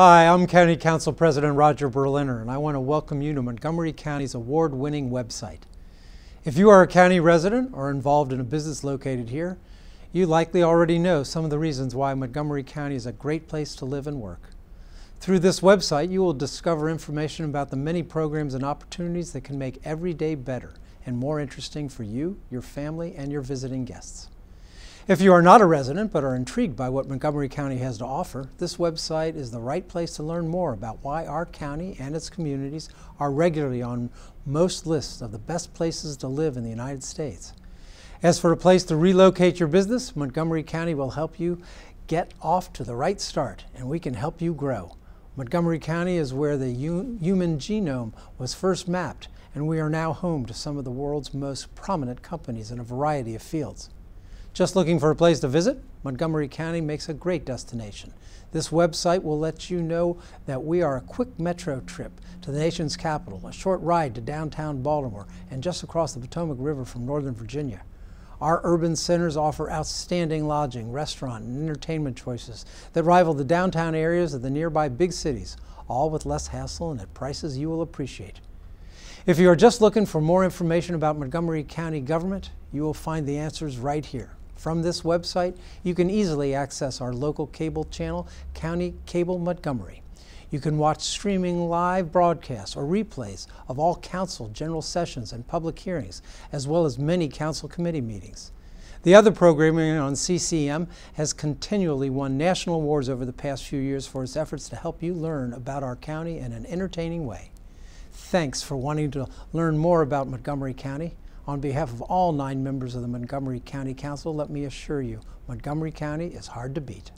Hi, I'm County Council President Roger Berliner, and I want to welcome you to Montgomery County's award winning website. If you are a county resident or involved in a business located here, you likely already know some of the reasons why Montgomery County is a great place to live and work. Through this website, you will discover information about the many programs and opportunities that can make every day better and more interesting for you, your family, and your visiting guests. If you are not a resident but are intrigued by what Montgomery County has to offer, this website is the right place to learn more about why our county and its communities are regularly on most lists of the best places to live in the United States. As for a place to relocate your business, Montgomery County will help you get off to the right start and we can help you grow. Montgomery County is where the human genome was first mapped and we are now home to some of the world's most prominent companies in a variety of fields. Just looking for a place to visit? Montgomery County makes a great destination. This website will let you know that we are a quick metro trip to the nation's capital, a short ride to downtown Baltimore, and just across the Potomac River from Northern Virginia. Our urban centers offer outstanding lodging, restaurant, and entertainment choices that rival the downtown areas of the nearby big cities, all with less hassle and at prices you will appreciate. If you are just looking for more information about Montgomery County government, you will find the answers right here. From this website, you can easily access our local cable channel, County Cable Montgomery. You can watch streaming live broadcasts or replays of all council general sessions and public hearings, as well as many council committee meetings. The other programming on CCM has continually won national awards over the past few years for its efforts to help you learn about our county in an entertaining way. Thanks for wanting to learn more about Montgomery County. On behalf of all nine members of the Montgomery County Council, let me assure you, Montgomery County is hard to beat.